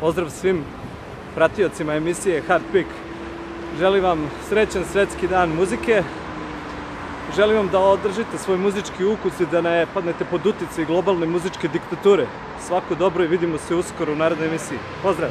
Pozdrav svim pratiocima emisije Hard Pick. Želim vam srećan svetski dan muzike. Želim vam da održite svoj muzički ukus i da ne padnete pod utice globalne muzičke diktature. Svako dobro i vidimo se uskoro u narodnoj emisiji. Pozdrav!